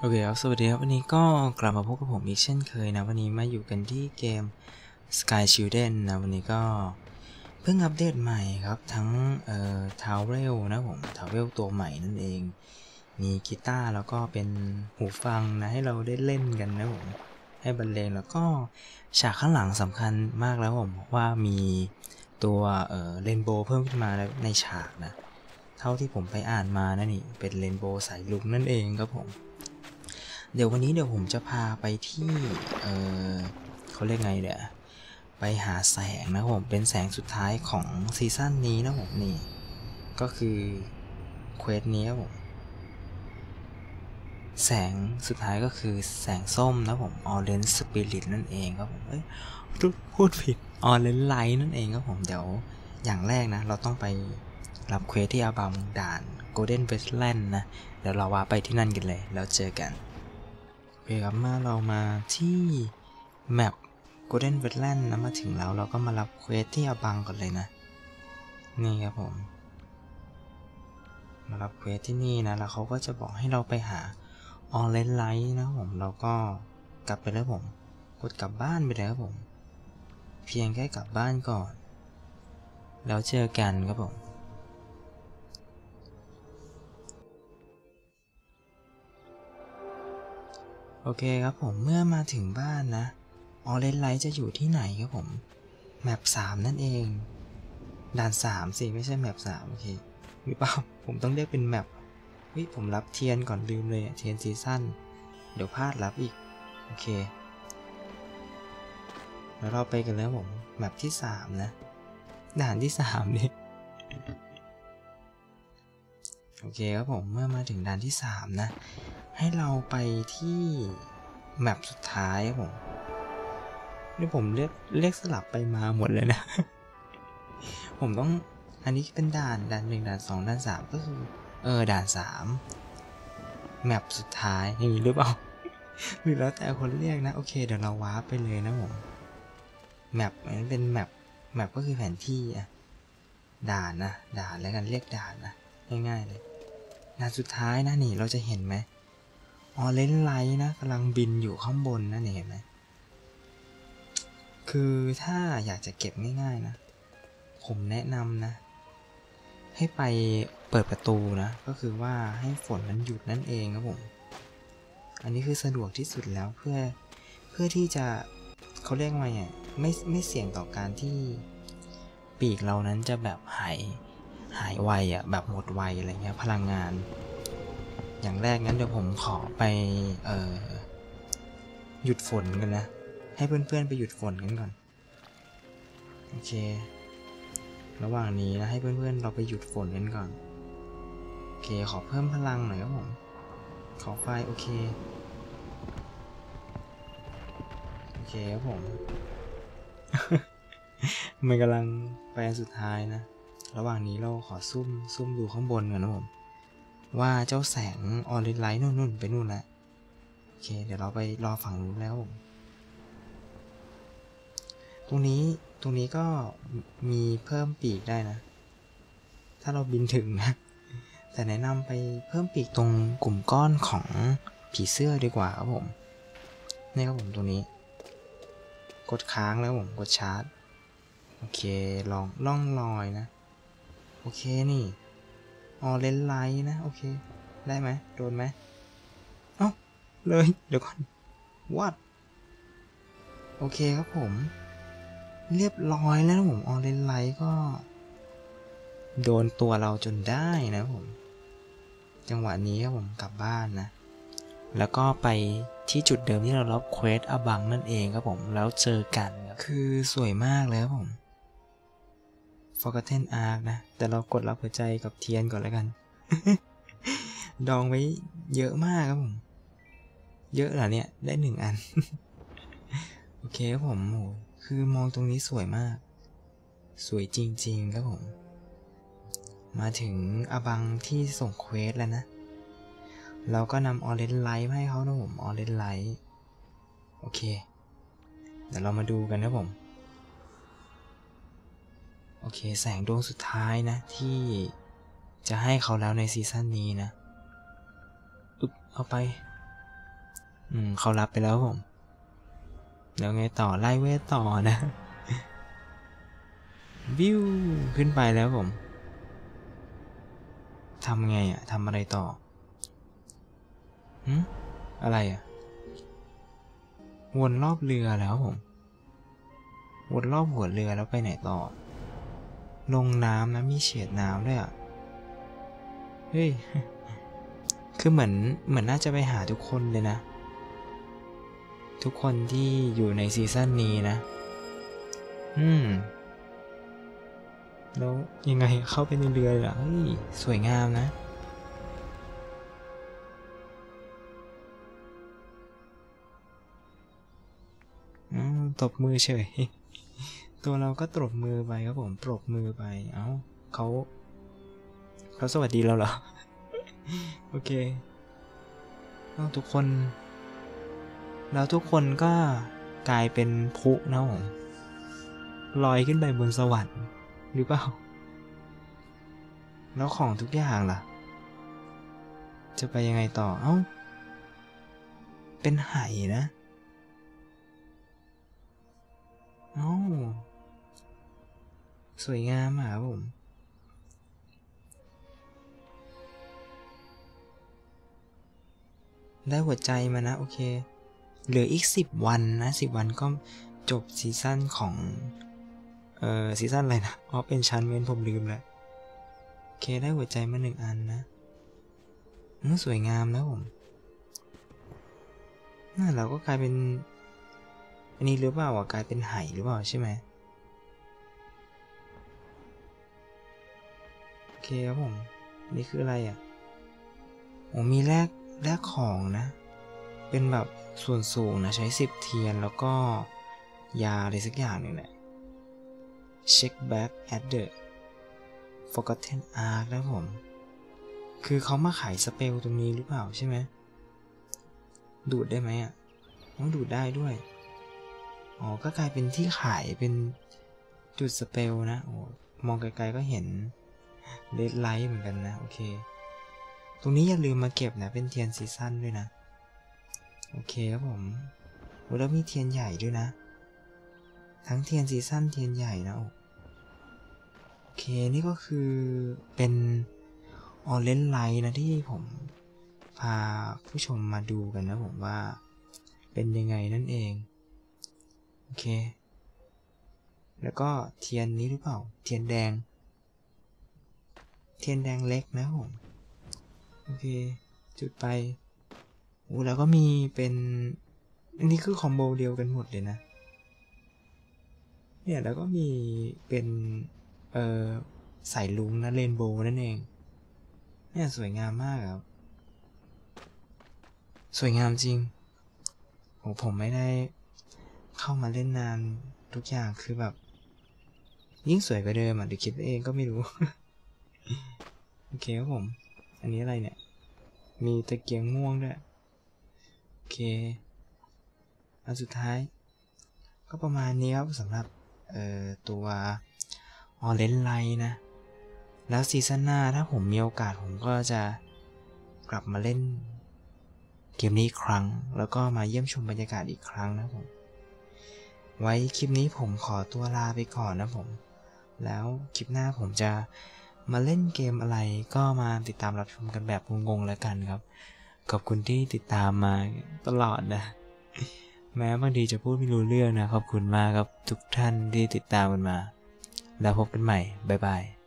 โอเคครับ สวัสดีครับ วันนี้ก็กลับมาพบกับผมอีกเช่นเคยนะ วันนี้มาอยู่กันที่เกม Sky Children นะ วันนี้ก็เพิ่งอัปเดตใหม่ครับ ทั้งเอ่อ travel นะผม travel ตัวใหม่นั่นเอง มีกีตาร์แล้วก็เป็นหูฟังนะ ให้เราได้เล่นกันนะผม ให้บรรเลงแล้วก็ฉากข้างหลังสำคัญมากแล้วผมว่ามีตัวเอ่อ rainbow เพิ่มขึ้นมาในฉากนะ เท่าที่ผมไปอ่านมานะนี่ เป็น rainbow สายรุ้งนั่นเองครับผม เดี๋ยววันนี้เดี๋ยวผมจะพาไปที่ เออเขาเรียกไงเดี๋ยวไปหาแสงนะผม เป็นแสงสุดท้ายของซีซั่นนี้นะผมนี่ ก็คือ quest นี้ครับผม แสงสุดท้ายก็คือแสงส้มนะผม Orange Spirit นั่นเองครับผมเอ้ยพูดผิด Orange Light นั่นเองครับผมเดี๋ยวอย่างแรกนะ เราต้องไปรับ quest ที่อาบัมด่าน Golden Wasteland นะ เดี๋ยวเราว่าไปที่นั่นกันเลย แล้วเจอกัน เคครับมาเรามาที่ map Golden Wasteland นะมาถึงแล้วเราก็มารับ quest ที่อาบังก่อนเลยนะ นี่ครับผม มารับ quest ที่นี่นะ แล้วเขาก็จะบอกให้เราไปหา Orange Light นะผมเราก็กลับไปแล้วผม กดกลับบ้านไปแล้วผม เพียงแค่กลับบ้านก่อน แล้วเจอกันครับผม โอเคครับผมเมื่อมาถึงบ้านนะออเรนไลท์จะอยู่ที่ไหนครับผม แมปสามนั่นเอง ด่านสามสิไม่ใช่แมปสามโอเคหรือเปล่าผมต้องเรียกเป็นแมปเฮ้ยผมรับเทียนก่อนลืมเลยเทียนซีซั่นเดี๋ยวพลาดรับอีก โอเค แล้วเราไปกันแล้วผม map ที่สามนะ ด่านที่สามนี่โอเคครับผมเมื่อมาถึงด่านที่สามนะ ให้เราไปที่ map สุดท้ายผมนี่ผมเรียกเรียกสลับไปมาหมดเลยนะ ผมต้องอันนี้เป็นด่านด่านหนึ่งด่านสองด่านสามก็คือ เออด่านสาม map สุดท้ายอย่างนี้หรือเปล่าหรือแล้วแต่คนเรียกนะ โอเคเดี๋ยวเราวาร์ปไปเลยนะผม map มันเป็น map map ก็คือแผนที่อะด่านนะด่านแล้วกันเรียกด่านนะง่ายๆเลยด่านสุดท้ายนะนี่เราจะเห็นไหม Orange Light นะกำลังบินอยู่ข้างบนนะนี่เห็นไหมคือถ้าอยากจะเก็บง่ายๆนะ ผมแนะนำนะ ให้ไปเปิดประตูนะ ก็คือว่าให้ฝนมันหยุดนั่นเองครับผม อันนี้คือสะดวกที่สุดแล้วเพื่อเพื่อที่จะเขาเรียกว่าไงไม่ไม่เสี่ยงต่อการที่ปีกเรานั้นจะแบบหายหายไวอะแบบหมดไวอะไรเงี้ยพลังงาน อย่างแรกงั้นเดี๋ยวผมขอไปเอ่อหยุดฝนกันนะ ให้เพื่อนๆไปหยุดฝนกันก่อน โอเค ระหว่างนี้นะให้เพื่อนๆเราไปหยุดฝนกันก่อน โอเคขอเพิ่มพลังหน่อยครับผม ขอไฟโอเค โอเคครับผม มันกำลังไปอันสุดท้ายนะ ระหว่างนี้เราขอซุ่มซุ่มดูข้างบนก่อนนะผม ว่าเจ้าแสงออริไลท์นู่นๆไปนู่นแล้วโอเค เดี๋ยวเราไปรอฝั่งนู้นแล้ว ตรงนี้ตรงนี้ก็มีเพิ่มปีกได้นะ ถ้าเราบินถึงนะ แต่แนะนำไปเพิ่มปีกตรงกลุ่มก้อนของผีเสื้อดีกว่าครับผม นี่ครับผมตรงนี้ กดค้างแล้วผมกดชาร์จ โอเค ลองล่องลอยนะ โอเคนี่ Orange Light นะ โอเค ได้ไหมโดนไหมเอ้าเลย เดี๋ยวก่อนวัดโอเคครับผม เรียบร้อยแล้วผม Orange Light ก็ โดนตัวเราจนได้นะผม จังหวะนี้ครับผมกลับบ้านนะ แล้วก็ไปที่จุดเดิมที่เรารับ quest อบังนั่นเองครับผม แล้วเจอกัน คือสวยมากเลยครับผม Forgotten Ark นะ แต่เรากดรับหัวใจกับเทียนก่อนแล้วกัน ดองไว้เยอะมากครับผม เยอะเหรอเนี่ย ได้หนึ่งอัน โอเคครับผมโหคือมองตรงนี้สวยมาก สวยจริง ๆ ครับผม มาถึงอบังที่ส่ง quest แล้วนะ เราก็นำ Orange Light ให้เขานะผม Orange Lightโอเค เดี๋ยวเรามาดูกันนะผม โอเค แสงดวงสุดท้ายนะ ที่จะให้เขาแล้วในซีซั่นนี้นะอึ๊บเอาไป อืม เขารับไปแล้วผม แล้วไงต่อ ไล่เวทต่อนะ วิว ขึ้นไปแล้วผมทำไงอะทำอะไรต่อหืมอะไรอะวนรอบเรือแล้วผม วนรอบหัวเรือแล้วไปไหนต่อ ลงน้ำนะมีเฉดน้ำด้วยอะเฮ้ย คือเหมือนเหมือนน่าจะไปหาทุกคนเลยนะ ทุกคนที่อยู่ในซีซั่นนี้นะ อืม แล้วยังไงเข้าไปในเรือเลยเหรอเฮ้ย สวยงามนะตบมือเฉย ตัวเราก็ตบมือไปครับผมปรบมือไป เอ้าเขาเขาสวัสดีเราเหรอ โอเคเอ้าทุกคน แล้วทุกคนก็กลายเป็นพลุนะผมลอยขึ้นไปบนสวรรค์หรือเปล่า แล้วของทุกอย่างล่ะ จะไปยังไงต่อ เอ้า เป็นไหนะ เอ้า สวยงามอะครับผม ได้หัวใจมานะ โอเค เหลืออีก 10 วันนะ 10 วันก็จบซีซั่นของ เอ่อ ซีซั่นอะไรนะอ๋อ Enchantment ผมลืมแล้ว โอเค ได้หัวใจมาหนึ่งอันนะอืมสวยงามแล้วผมน่าเราก็กลายเป็น อันนี้หรือเปล่าอะกลายเป็นไหหรือเปล่าใช่ไหม เคครับผม นี่คืออะไรอะโอ้มีแลกแลกของนะ เป็นแบบส่วนสูงนะ ใช้สิบเทียนแล้วก็ยาอะไรสักอย่างหนึ่งแหละ check back at the forgotten ark นะผม คือเขามาขายสเปลตรงนี้หรือเปล่าใช่ไหม ดูดได้ไหมอะต้องดูดได้ด้วย อ๋อ ก็กลายเป็นที่ขายเป็นจุดสเปลนะ โอ้ มองไกลๆก็เห็น Red Light เหมือนกันนะ โอเค ตรงนี้อย่าลืมมาเก็บนะ เป็นเทียนซีซั่นด้วยนะ โอเคครับผมแล้วมีเทียนใหญ่ด้วยนะ ทั้งเทียนซีซั่นเทียนใหญ่นะ โอ้โอเค นี่ก็คือเป็น Orange Light นะที่ผมพาผู้ชมมาดูกันนะผมว่าเป็นยังไงนั่นเอง โอเค แล้วก็เทียนนี้หรือเปล่า เทียนแดง เทียนแดงเล็กนะผมโอเค จุดไปโอ้แล้วก็มีเป็นอันนี้คือคอมโบเดียวกันหมดเลยนะ เนี่ยแล้วก็มีเป็น เอ่อสายลุงนะเรนโบว์นั่นเอง เนี่ยสวยงามมากครับ สวยงามจริงผมผมไม่ได้เข้ามาเล่นนานทุกอย่างคือแบบ ยิ่งสวยกว่าเดิมอะเดี๋ยวคิดเองก็ไม่รู้ โอเคครับผม อันนี้อะไรเนี่ย มีตะเกียงม่วงด้วย โอเค อันสุดท้าย ก็ประมาณนี้ครับสำหรับ เอ่อ ตัวออเรนไลนะ แล้วซีซั่นหน้าถ้าผมมีโอกาสผมก็จะกลับมาเล่นเกมนี้อีกครั้ง แล้วก็มาเยี่ยมชมบรรยากาศอีกครั้งนะผม ไว้คลิปนี้ผมขอตัวลาไปก่อนนะผม แล้วคลิปหน้าผมจะ มาเล่นเกมอะไรก็มาติดตามรับชมกันแบบงงๆแล้วกันครับ ขอบคุณที่ติดตามมาตลอดนะ แม้บางทีจะพูดไม่รู้เรื่องนะ ขอบคุณมากครับทุกท่านที่ติดตามกันมา แล้วพบกันใหม่ บ๊ายบาย